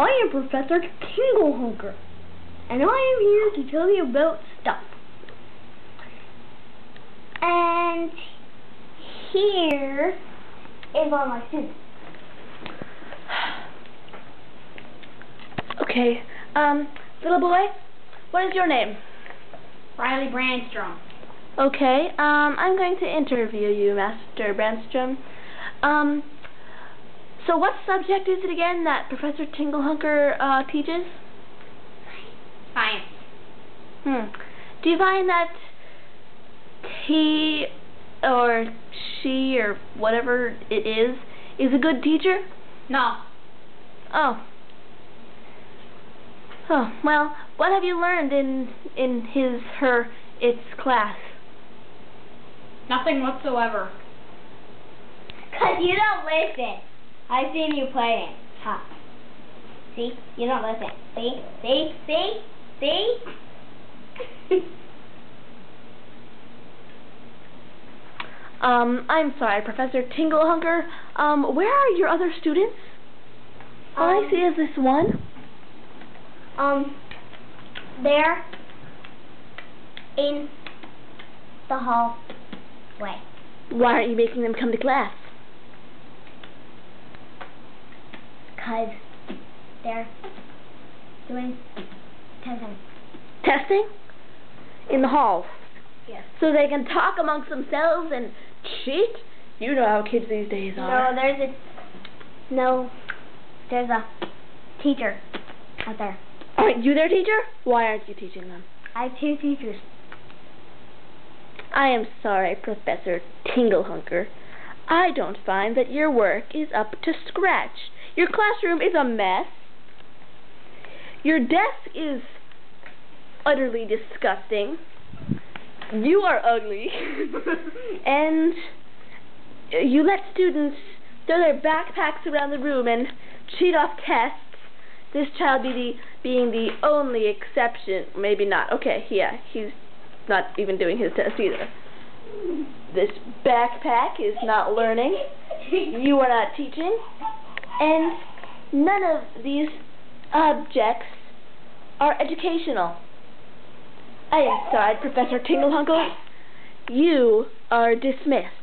I am Professor Tingelhunker, and I am here to tell you about stuff. And here is all my students. Okay, um, little boy, what is your name? Riley Brandstrom. Okay, um, I'm going to interview you, Master Brandstrom. Um, so what subject is it again that Professor Tingelhunker uh, teaches? Science. Hmm. Do you find that he or she or whatever it is is a good teacher? No. Oh. Oh, well, what have you learned in in his, her, its class? Nothing whatsoever. Cause you don't listen. I've seen you playing. Ha. See? You don't listen. See? See? See? See? um, I'm sorry, Professor Tingelhunker. Um, where are your other students? All Um, I see is this one. um, they're in the hallway. Why aren't you making them come to class? Cause they're doing testing. Testing? In the halls. Yes. So they can talk amongst themselves and cheat? You know how kids these days are. No, there's a no. There's a teacher out there. Aren't you their teacher? Why aren't you teaching them? I have two teachers. I am sorry, Professor Tingelhunker. I don't find that your work is up to scratch. Your classroom is a mess. Your desk is utterly disgusting. You are ugly. and you let students throw their backpacks around the room and cheat off tests. This child be the, being the only exception. Maybe not. Okay, yeah, he's not even doing his test either. This backpack is not learning. You are not teaching. And none of these objects are educational. I am sorry, Professor Tingelhunker. You are dismissed.